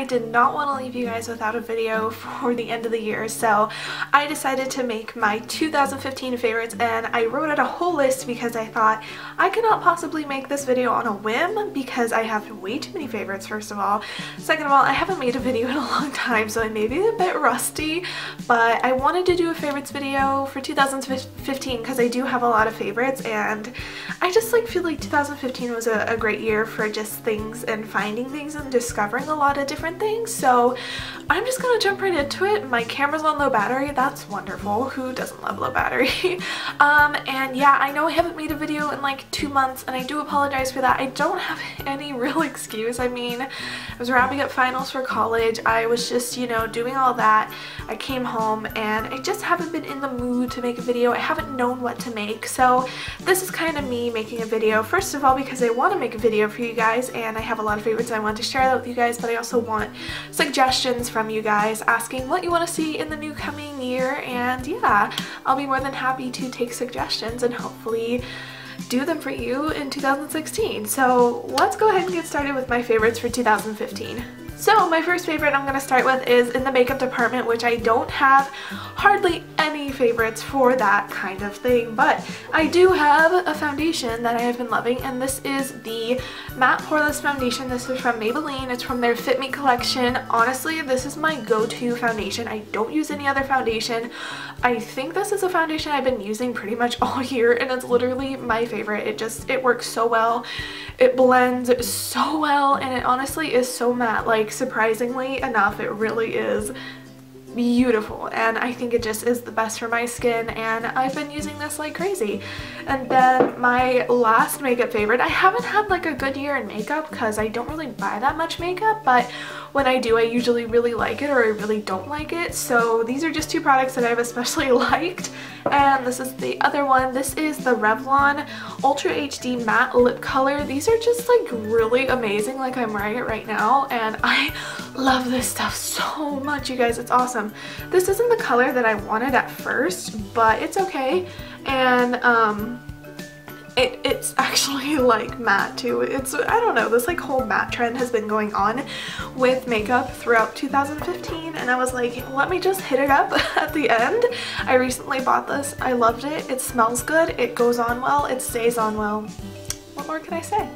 I did not want to leave you guys without a video for the end of the year so I decided to make my 2015 favorites and I wrote out a whole list because I thought I cannot possibly make this video on a whim because I have way too many favorites first of all. Second of all, I haven't made a video in a long time so I may be a bit rusty but I wanted to do a favorites video for 2015 because I do have a lot of favorites and I just like feel like 2015 was a, a great year for just things and finding things and discovering a lot of different things so I'm just gonna jump right into it. My camera's on low battery, that's wonderful. Who doesn't love low battery? um, and yeah, I know I haven't made a video in like two months and I do apologize for that. I don't have any real excuse. I mean, I was wrapping up finals for college. I was just, you know, doing all that. I came home and I just haven't been in the mood to make a video. I haven't known what to make. So this is kind of me making a video. First of all, because I want to make a video for you guys and I have a lot of favorites I want to share that with you guys, but I also want suggestions from you guys asking what you want to see in the new coming year and yeah, I'll be more than happy to take suggestions and hopefully do them for you in 2016. So let's go ahead and get started with my favorites for 2015. So my first favorite I'm going to start with is in the makeup department, which I don't have hardly any favorites for that kind of thing, but I do have a foundation that I have been loving, and this is the Matte Poreless Foundation. This is from Maybelline. It's from their Fit Me collection. Honestly, this is my go-to foundation. I don't use any other foundation. I think this is a foundation I've been using pretty much all year, and it's literally my favorite. It just, it works so well. It blends so well, and it honestly is so matte. Like, like surprisingly enough it really is beautiful and I think it just is the best for my skin and I've been using this like crazy. And then my last makeup favorite, I haven't had like a good year in makeup because I don't really buy that much makeup but when I do I usually really like it or I really don't like it so these are just two products that I've especially liked and this is the other one. This is the Revlon Ultra HD Matte Lip Color. These are just like really amazing like I'm wearing it right now and I love this stuff so much you guys it's awesome. This isn't the color that I wanted at first but it's okay and um it, it's actually like matte too. It's, I don't know, this like whole matte trend has been going on with makeup throughout 2015 and I was like, let me just hit it up at the end. I recently bought this. I loved it. It smells good. It goes on well. It stays on well. What more can I say?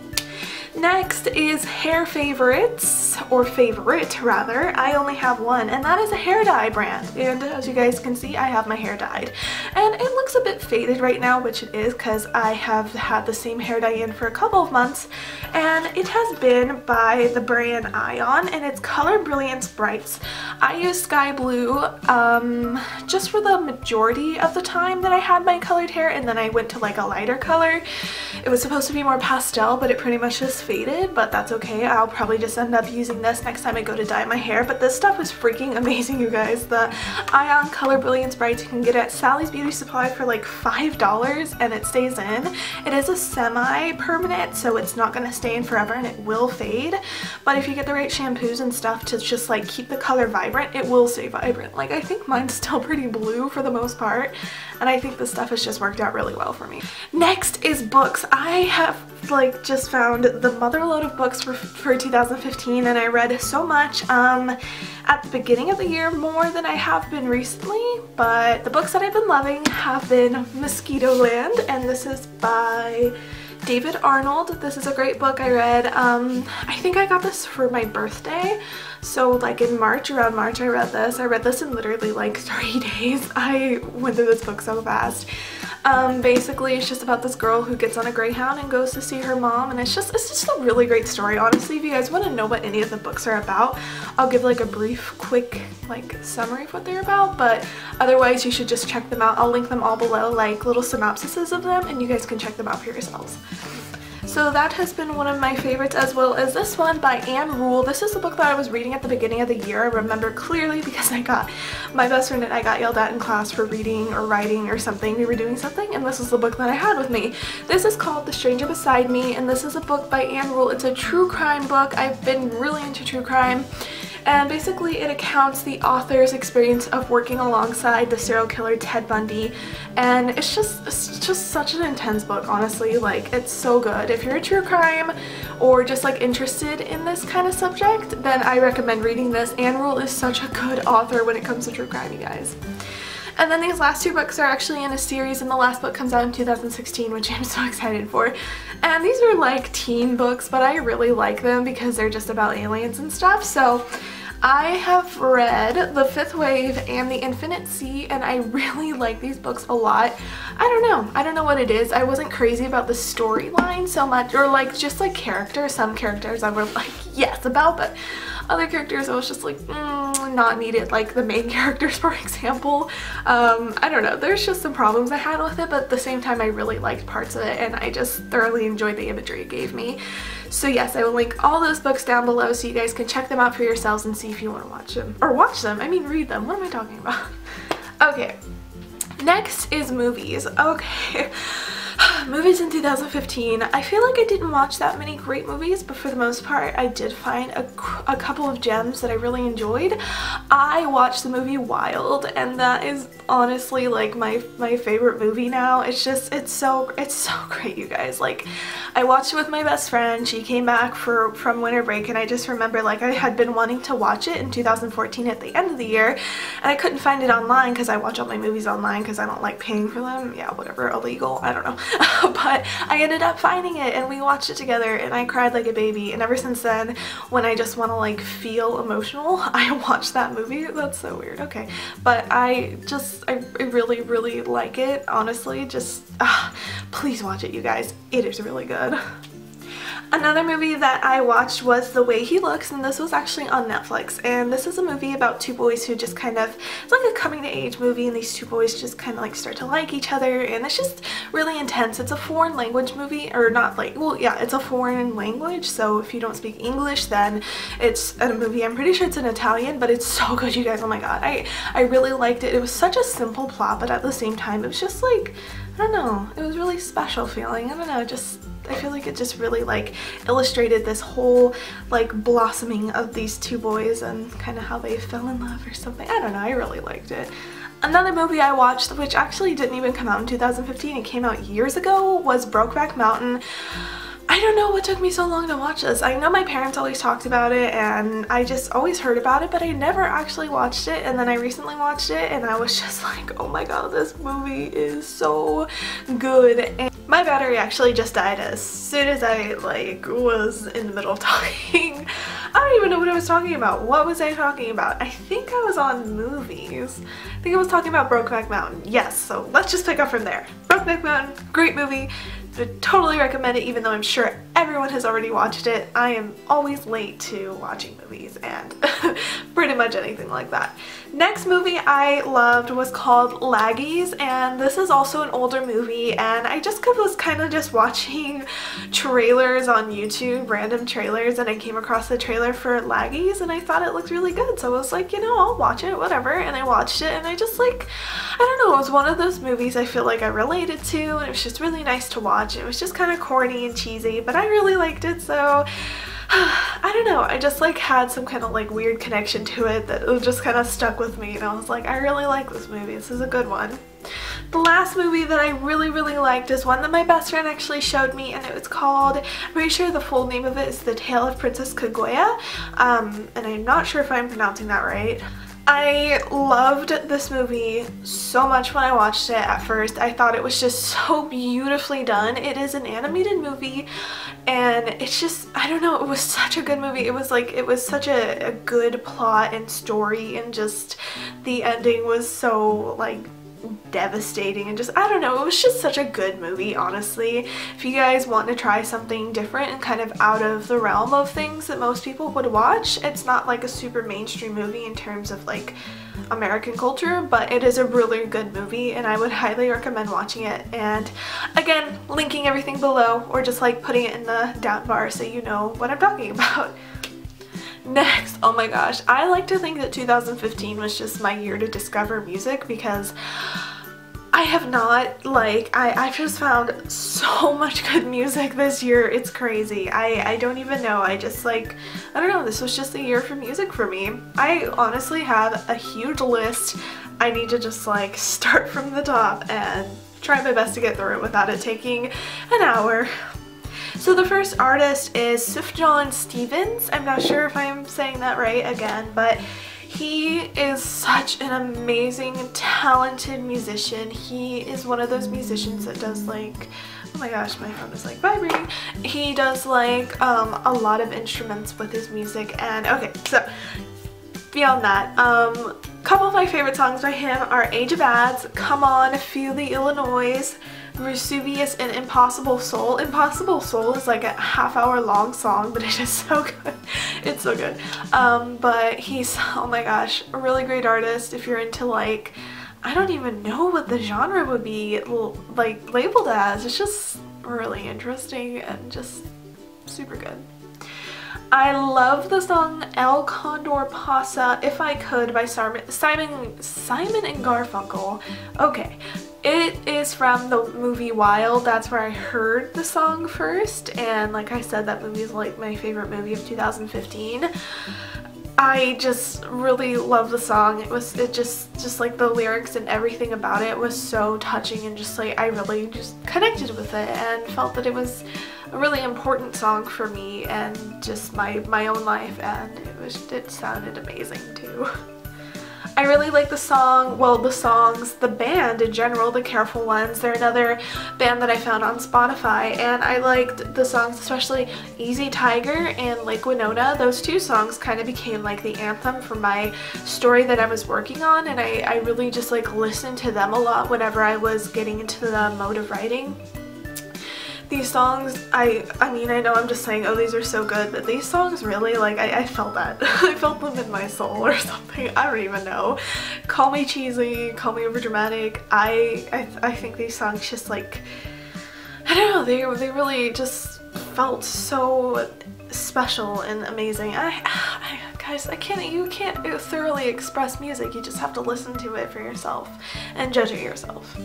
Next is hair favorites, or favorite rather. I only have one and that is a hair dye brand and as you guys can see I have my hair dyed and it looks a bit faded right now which it is because I have had the same hair dye in for a couple of months and it has been by the brand Ion and it's Color Brilliance Brights. I use sky blue um, just for the majority of the time that I had my colored hair and then I went to like a lighter color. It was supposed to be more pastel but it pretty much just faded, but that's okay. I'll probably just end up using this next time I go to dye my hair, but this stuff is freaking amazing, you guys. The Ion Color Brilliance Brights you can get at Sally's Beauty Supply for like $5 and it stays in. It is a semi-permanent, so it's not going to stay in forever and it will fade, but if you get the right shampoos and stuff to just like keep the color vibrant, it will stay vibrant. Like I think mine's still pretty blue for the most part, and I think this stuff has just worked out really well for me. Next is books. I have like just found the motherload of books for, for 2015 and I read so much um, at the beginning of the year more than I have been recently but the books that I've been loving have been Mosquitoland and this is by David Arnold. This is a great book I read. Um, I think I got this for my birthday. So like in March, around March I read this. I read this in literally like three days. I went through this book so fast. Um, basically, it's just about this girl who gets on a Greyhound and goes to see her mom, and it's just it's just a really great story. Honestly, if you guys want to know what any of the books are about, I'll give like a brief, quick like summary of what they're about. But otherwise, you should just check them out. I'll link them all below, like little synopsises of them, and you guys can check them out for yourselves. So that has been one of my favorites as well as this one by Ann Rule. This is the book that I was reading at the beginning of the year. I remember clearly because I got my best friend and I got yelled at in class for reading or writing or something. We were doing something and this is the book that I had with me. This is called The Stranger Beside Me and this is a book by Ann Rule. It's a true crime book. I've been really into true crime and basically it accounts the author's experience of working alongside the serial killer Ted Bundy. And it's just it's just such an intense book honestly. Like it's so good. If you're a true crime or just like interested in this kind of subject then I recommend reading this. Ann Rule is such a good author when it comes to true crime you guys. And then these last two books are actually in a series and the last book comes out in 2016 which I'm so excited for. And these are like teen books but I really like them because they're just about aliens and stuff. So I have read The Fifth Wave and The Infinite Sea and I really like these books a lot. I don't know. I don't know what it is. I wasn't crazy about the storyline so much or like just like characters. Some characters I were like yes about but other characters I was just like mm, not needed like the main characters for example. Um, I don't know there's just some problems I had with it but at the same time I really liked parts of it and I just thoroughly enjoyed the imagery it gave me. So yes I will link all those books down below so you guys can check them out for yourselves and see if you want to watch them. Or watch them I mean read them what am I talking about? Okay next is movies. Okay movies in 2015. I feel like I didn't watch that many great movies, but for the most part, I did find a, a couple of gems that I really enjoyed. I watched the movie Wild, and that is honestly like my my favorite movie now. It's just it's so it's so great, you guys. Like, I watched it with my best friend. She came back for from winter break, and I just remember like I had been wanting to watch it in 2014 at the end of the year, and I couldn't find it online because I watch all my movies online because I don't like paying for them. Yeah, whatever, illegal. I don't know. but I ended up finding it and we watched it together and I cried like a baby and ever since then when I just want to like feel emotional I watch that movie. That's so weird. Okay. But I just I really really like it honestly just uh, please watch it you guys. It is really good. Another movie that I watched was The Way He Looks and this was actually on Netflix and this is a movie about two boys who just kind of, it's like a coming to age movie and these two boys just kind of like start to like each other and it's just really intense. It's a foreign language movie or not like, well yeah it's a foreign language so if you don't speak English then it's a movie, I'm pretty sure it's in Italian but it's so good you guys, oh my god. I, I really liked it. It was such a simple plot but at the same time it was just like, I don't know, it was really special feeling. I don't know, just I feel like it just really like illustrated this whole like blossoming of these two boys and kind of how they fell in love or something. I don't know, I really liked it. Another movie I watched, which actually didn't even come out in 2015, it came out years ago, was Brokeback Mountain. I don't know what took me so long to watch this. I know my parents always talked about it and I just always heard about it but I never actually watched it and then I recently watched it and I was just like oh my god this movie is so good and my battery actually just died as soon as I like was in the middle of talking. I don't even know what I was talking about. What was I talking about? I think I was on movies. I think I was talking about Brokeback Mountain. Yes, so let's just pick up from there. Brokeback Mountain, great movie. Would totally recommend it even though I'm sure everyone has already watched it. I am always late to watching movies and pretty much anything like that. Next movie I loved was called Laggies and this is also an older movie and I just was kind of just watching trailers on YouTube, random trailers, and I came across the trailer for Laggies and I thought it looked really good so I was like, you know, I'll watch it, whatever, and I watched it and I just like, I don't know, it was one of those movies I feel like I related to and it was just really nice to watch. It was just kind of corny and cheesy but I really liked it so I don't know, I just like had some kind of like weird connection to it that it just kind of stuck with me and I was like, I really like this movie, this is a good one. The last movie that I really, really liked is one that my best friend actually showed me and it was called, I'm pretty sure the full name of it is The Tale of Princess Kaguya, um, and I'm not sure if I'm pronouncing that right. I loved this movie so much when I watched it at first. I thought it was just so beautifully done. It is an animated movie and it's just, I don't know, it was such a good movie. It was like, it was such a, a good plot and story and just the ending was so like devastating and just I don't know it was just such a good movie honestly. If you guys want to try something different and kind of out of the realm of things that most people would watch it's not like a super mainstream movie in terms of like American culture but it is a really good movie and I would highly recommend watching it. And again linking everything below or just like putting it in the down bar so you know what I'm talking about Next, oh my gosh, I like to think that 2015 was just my year to discover music because I have not, like, I, I've just found so much good music this year. It's crazy. I, I don't even know. I just, like, I don't know. This was just a year for music for me. I honestly have a huge list. I need to just, like, start from the top and try my best to get through it without it taking an hour. So the first artist is Sufjan Stevens. I'm not sure if I'm saying that right again, but he is such an amazing, talented musician. He is one of those musicians that does like, oh my gosh, my phone is like vibrating. He does like um, a lot of instruments with his music and okay, so beyond that, um, couple of my favorite songs by him are Age of Adz, Come On, Feel the Illinoise, Vesuvius and Impossible Soul. Impossible Soul is like a half hour long song, but it is so good. It's so good. Um, but he's, oh my gosh, a really great artist if you're into like, I don't even know what the genre would be like labeled as. It's just really interesting and just super good. I love the song El Condor Pasa If I Could by Simon, Simon, and Garfunkel. Okay, it is from the movie Wild. That's where I heard the song first. And like I said, that movie is like my favorite movie of 2015. I just really love the song. It was it just just like the lyrics and everything about it was so touching and just like I really just connected with it and felt that it was a really important song for me and just my my own life and it was it sounded amazing too. I really like the song, well the songs, the band in general, the Careful Ones. They're another band that I found on Spotify and I liked the songs, especially Easy Tiger and Lake Winona. Those two songs kind of became like the anthem for my story that I was working on and I, I really just like listened to them a lot whenever I was getting into the mode of writing these songs, I I mean, I know I'm just saying, oh, these are so good, but these songs really, like, I, I felt that. I felt them in my soul or something. I don't even know. Call me cheesy, call me overdramatic. I, I, I think these songs just, like, I don't know, they, they really just felt so special and amazing. I, I guys, I can't, you can't thoroughly express music. You just have to listen to it for yourself and judge it yourself.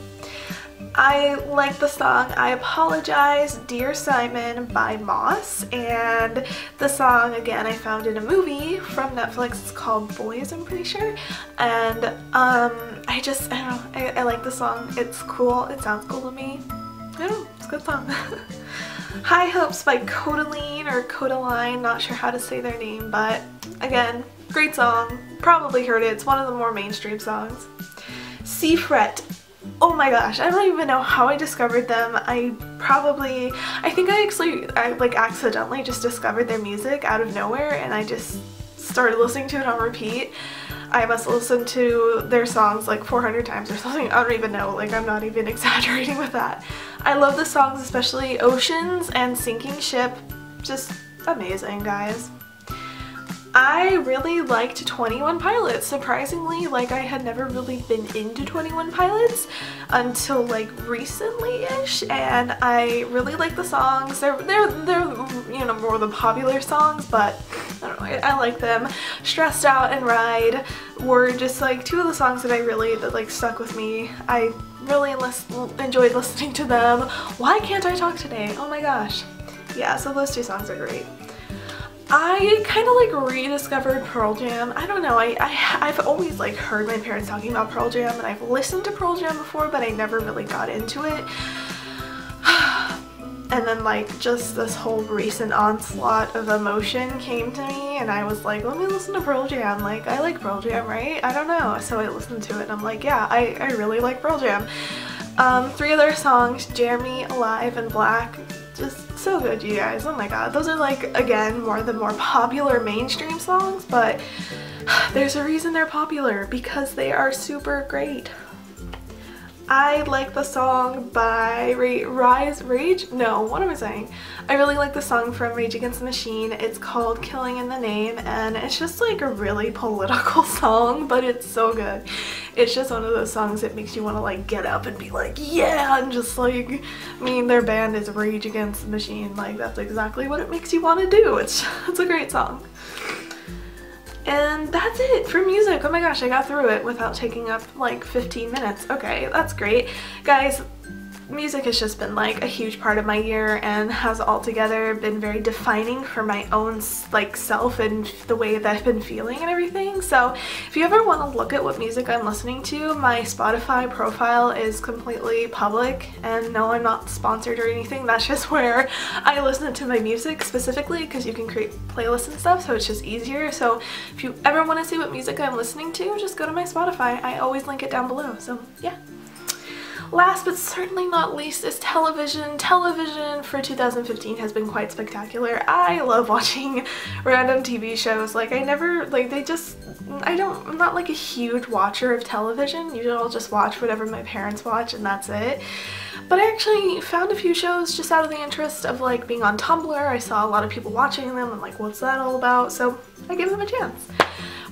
I like the song I Apologize Dear Simon by Moss and the song again I found in a movie from Netflix. It's called Boys I'm pretty sure. And um I just I don't know I, I like the song. It's cool. It sounds cool to me. I don't know it's a good song. High Hopes by Kodaline or Kodaline not sure how to say their name but again great song. Probably heard it. It's one of the more mainstream songs. Seafret oh my gosh, I don't even know how I discovered them. I probably, I think I actually, I like accidentally just discovered their music out of nowhere and I just started listening to it on repeat. I must listen to their songs like 400 times or something. I don't even know, like I'm not even exaggerating with that. I love the songs, especially Oceans and Sinking Ship. Just amazing, guys. I really liked 21 Pilots. Surprisingly, like I had never really been into 21 Pilots until like recently-ish and I really like the songs. They're, they're, they're, you know, more the popular songs, but I don't know, I, I like them. Stressed Out and Ride were just like two of the songs that I really, that like stuck with me. I really enjoyed listening to them. Why can't I talk today? Oh my gosh. Yeah, so those two songs are great. I kind of like rediscovered Pearl Jam. I don't know, I, I, have always like heard my parents talking about Pearl Jam and I've listened to Pearl Jam before but I never really got into it. and then like just this whole recent onslaught of emotion came to me and I was like, let me listen to Pearl Jam. Like, I like Pearl Jam, right? I don't know. So I listened to it and I'm like, yeah, I, I really like Pearl Jam. Um, three other songs, Jeremy, Alive, and Black, just so good you guys. Oh my god. Those are like again more the more popular mainstream songs but there's a reason they're popular because they are super great I like the song by Ra Rise Rage? No, what am I saying? I really like the song from Rage Against the Machine. It's called Killing in the Name and it's just like a really political song but it's so good. It's just one of those songs that makes you want to like get up and be like yeah and just like I mean their band is Rage Against the Machine like that's exactly what it makes you want to do. It's, it's a great song. And that's it for music. Oh my gosh, I got through it without taking up like 15 minutes. Okay, that's great. Guys, music has just been like a huge part of my year and has altogether been very defining for my own like self and the way that I've been feeling and everything. So if you ever want to look at what music I'm listening to, my Spotify profile is completely public and no I'm not sponsored or anything. That's just where I listen to my music specifically because you can create playlists and stuff so it's just easier. So if you ever want to see what music I'm listening to, just go to my Spotify. I always link it down below. So yeah. Last but certainly not least is television. Television for 2015 has been quite spectacular. I love watching random TV shows. Like I never, like they just, I don't, I'm not like a huge watcher of television. Usually I'll just watch whatever my parents watch and that's it. But I actually found a few shows just out of the interest of like being on Tumblr. I saw a lot of people watching them. I'm like, what's that all about? So I gave them a chance.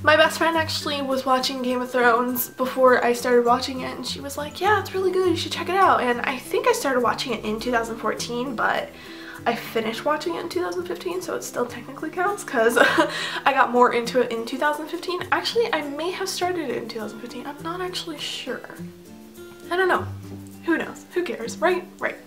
My best friend actually was watching Game of Thrones before I started watching it and she was like, yeah, it's really good, you should check it out. And I think I started watching it in 2014, but I finished watching it in 2015, so it still technically counts because I got more into it in 2015. Actually, I may have started it in 2015. I'm not actually sure. I don't know. Who knows? Who cares, right? Right.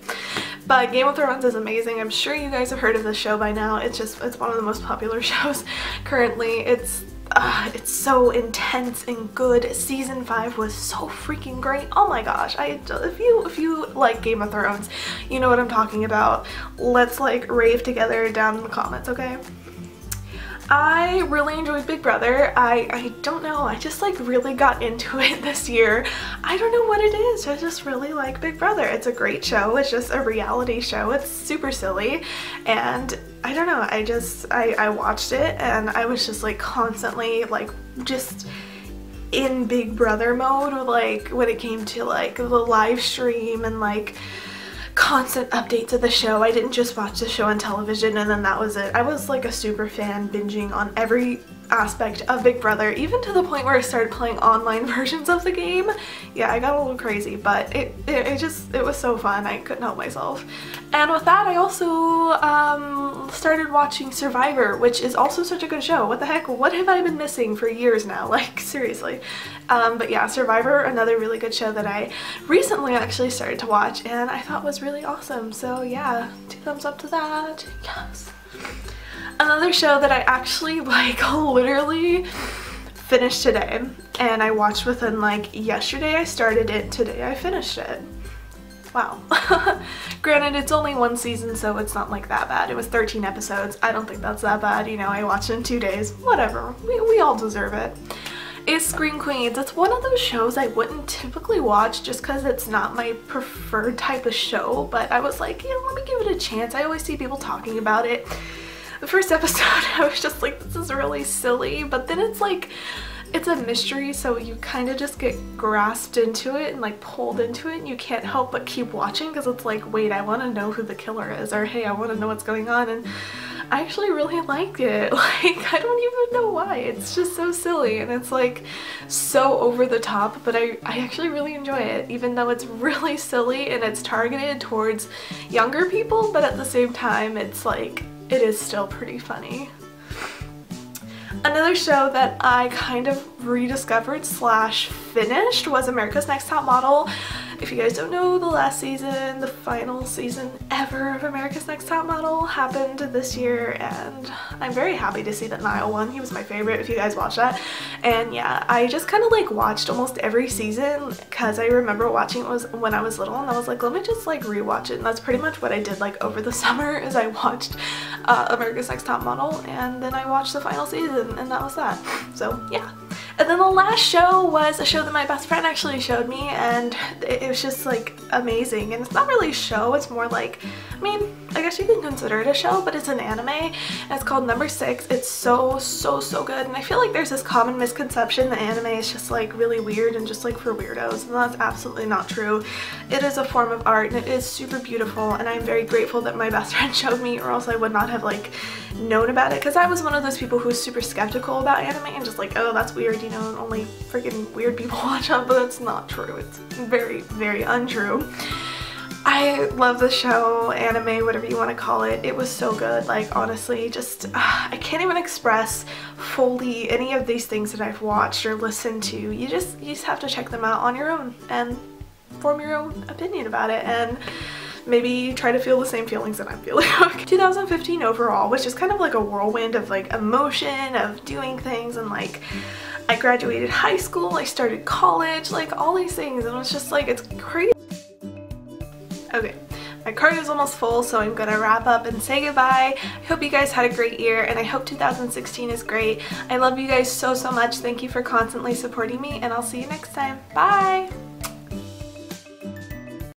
But Game of Thrones is amazing. I'm sure you guys have heard of this show by now. It's just, it's one of the most popular shows currently. It's it's so intense and good. Season 5 was so freaking great. Oh my gosh. I if you if you like Game of Thrones, you know what I'm talking about. Let's like rave together down in the comments, okay? I really enjoyed Big Brother. I, I don't know, I just like really got into it this year. I don't know what it is, I just really like Big Brother. It's a great show, it's just a reality show. It's super silly and I don't know, I just, I, I watched it and I was just like constantly like just in Big Brother mode like when it came to like the live stream and like constant updates of the show. I didn't just watch the show on television and then that was it. I was like a super fan binging on every aspect of Big Brother, even to the point where I started playing online versions of the game. Yeah, I got a little crazy, but it, it, it just, it was so fun. I couldn't help myself. And with that, I also um, started watching Survivor, which is also such a good show. What the heck? What have I been missing for years now? Like, seriously. Um, but yeah, Survivor, another really good show that I recently actually started to watch and I thought was really awesome. So yeah, two thumbs up to that. Yes. Another show that I actually like literally finished today and I watched within like yesterday I started it, today I finished it. Wow. Granted, it's only one season, so it's not like that bad. It was 13 episodes. I don't think that's that bad. You know, I watched in two days. Whatever. We, we all deserve it. Is Scream Queens. It's one of those shows I wouldn't typically watch just because it's not my preferred type of show, but I was like, you know, let me give it a chance. I always see people talking about it the first episode I was just like this is really silly but then it's like it's a mystery so you kind of just get grasped into it and like pulled into it and you can't help but keep watching because it's like wait I want to know who the killer is or hey I want to know what's going on and I actually really like it. Like I don't even know why. It's just so silly and it's like so over the top but I, I actually really enjoy it even though it's really silly and it's targeted towards younger people but at the same time it's like it is still pretty funny. Another show that I kind of rediscovered slash finished was America's Next Top Model. If you guys don't know, the last season, the final season ever of America's Next Top Model happened this year and I'm very happy to see that Nyle won. He was my favorite if you guys watched that. And yeah, I just kind of like watched almost every season because I remember watching it was when I was little and I was like, let me just like rewatch it. And that's pretty much what I did like over the summer is I watched uh, America's Next Top Model and then I watched the final season and that was that. So yeah. And then the last show was a show that my best friend actually showed me and it, was just like amazing. And it's not really a show, it's more like, I mean, I guess you can consider it a show, but it's an anime and it's called Number 6. It's so, so, so good. And I feel like there's this common misconception that anime is just like really weird and just like for weirdos. And that's absolutely not true. It is a form of art and it is super beautiful and I'm very grateful that my best friend showed me or else I would not have like known about it because I was one of those people who was super skeptical about anime and just like, oh, that's weird, you only freaking weird people watch it, but that's not true. It's very, very untrue. I love the show, anime, whatever you want to call it. It was so good. Like honestly, just uh, I can't even express fully any of these things that I've watched or listened to. You just you just have to check them out on your own and form your own opinion about it and maybe try to feel the same feelings that I'm feeling. 2015 overall was just kind of like a whirlwind of like emotion, of doing things and like I graduated high school, I started college, like all these things and it's just like it's crazy. Okay, my card is almost full so I'm gonna wrap up and say goodbye. I hope you guys had a great year and I hope 2016 is great. I love you guys so so much. Thank you for constantly supporting me and I'll see you next time. Bye!